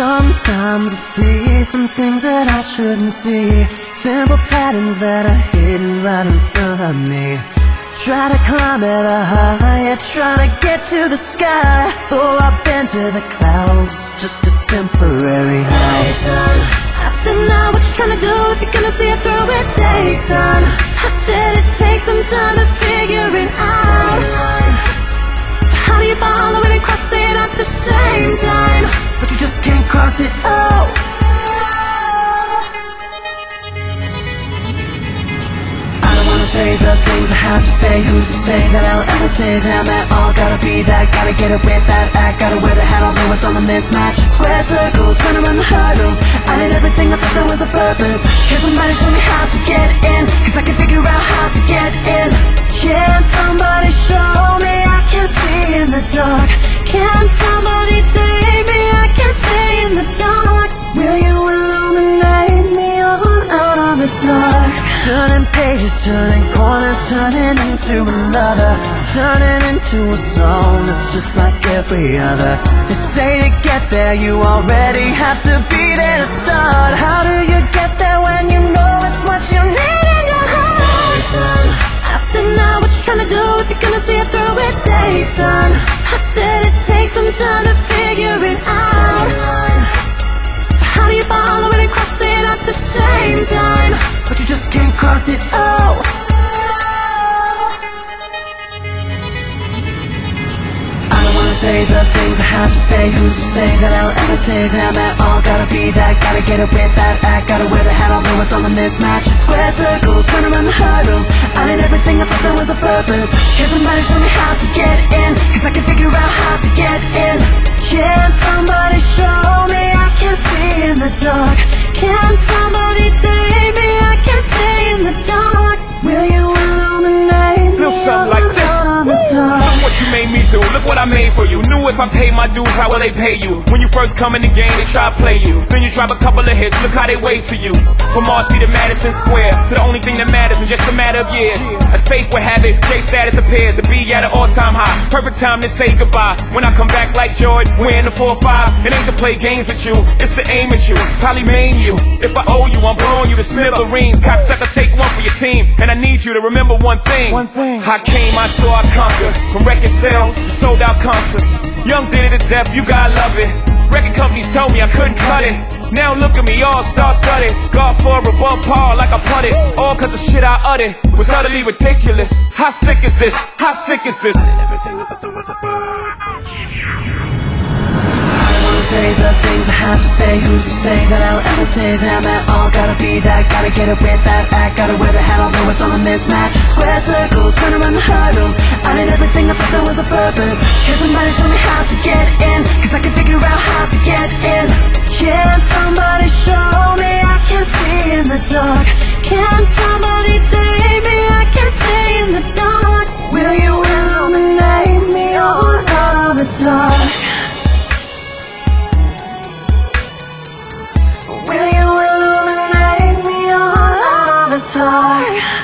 Sometimes I see some things that I shouldn't see. Simple patterns that are hidden right in front of me. Try to climb ever higher, try to get to the sky. Though I've been to the clouds, just a temporary high I said now what you trying to do if you're gonna see it through it takes time I said it takes some time to figure it out. How do you follow it and cross it at the same time? But you just can't cross it, oh. Say the things I have to say. Who's to say that I'll ever say them at all? Gotta be that, gotta get it with that act. Gotta wear the hat, although it's on a mismatch. Square circles, run around the hurdles. I did everything, I thought there was a purpose. Can somebody show me how to get in? Cause I can figure out how to get in. Can somebody show me? I can see in the dark? Can somebody dark? Turning pages, turning corners, turning into another. Turning into a song that's just like every other. They say to get there you already have to be there to start. How do you get there when you know it's what you need in your heart? Son, I said now what you trying to do if you're gonna see it through it? Takes time I said it takes some time to figure it out. How do you follow it But you just can't cross it, oh. I don't wanna say the things I have to say. Who's to say that I'll ever say them at all? Gotta be that, gotta get it with that act. Gotta wear the hat. Although it's on a mismatch. Square circles, run around the hurdles. I did everything, I thought there was a purpose. Can somebody show me how to get made me do, what I made for you. Knew if I paid my dues, how will they pay you? When you first come in the game, they try to play you. Then you drop a couple of hits, look how they wait to you. From Marcy to Madison Square To the only thing that matters in just a matter of years. As fate would have it, J status appears To be at an all-time high. Perfect time to say goodbye. When I come back like Jordan, wearing the 4-5 It ain't to play games with you, it's to aim at you Probably maim you. If I owe you, I'm blowing you to smithereens. Cocksucker, take one for your team. And I need you to remember one thing, one thing. I came, I saw, I conquered. From record sales to sold out concerts. Young did it to death, you gotta love it. Record companies told me I couldn't cut it. Now look at me, all star studded. God for above par like I putted. All cause the shit I uttered was utterly ridiculous. How sick is this? How sick is this? I a bird say the things I have to say Who's to say that I'll ever say them at all Gotta be that, gotta get it with that act Gotta wear I'm a mismatch Square circles, gonna run the hurdles I did everything I thought there was a purpose Can somebody show me how to get in? Cause I can figure out how to get in Can somebody show me I can see in the dark? Can somebody take me? I can see in the dark Will you illuminate me all out of the dark? Will you illuminate me all out of the dark?